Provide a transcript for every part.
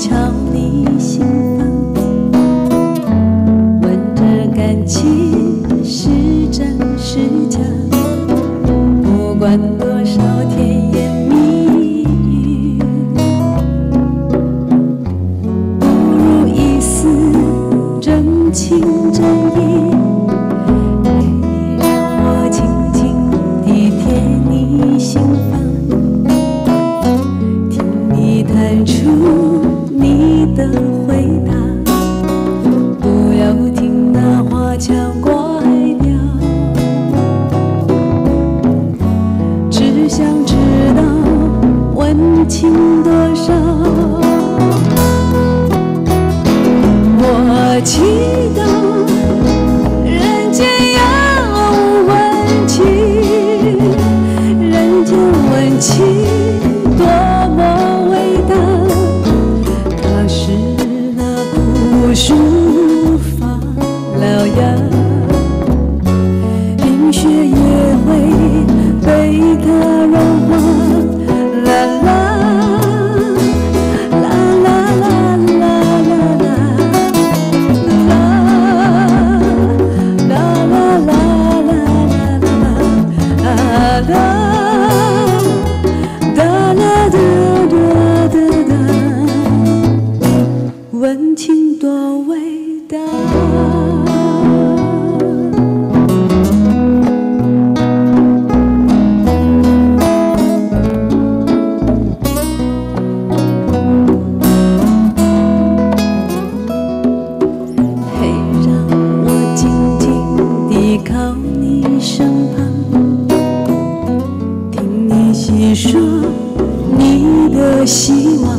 敲你心房问这感情是真是假不管多少甜言蜜语。不如一丝真情真意爱让我轻轻地贴你心房听你弹出只想知道温情多少。我祈祷人间有温情，人间温情多么伟大，它是那苦抒发獠牙，冰雪也你说你的希望。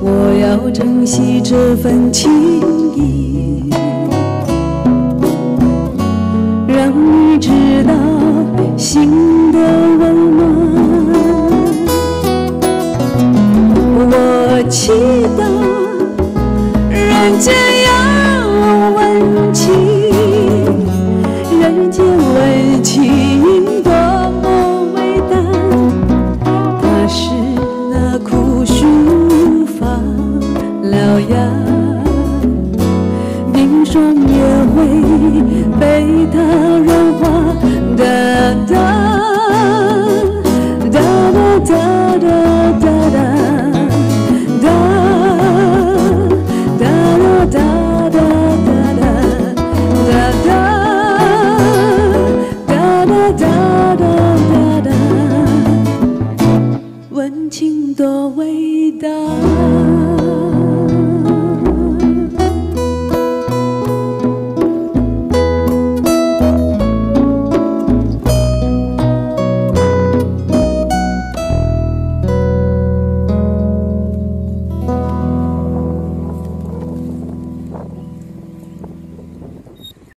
我要珍惜这份情谊，让你知道心的温暖。我祈祷。人间冰霜也会被它融化。哒哒。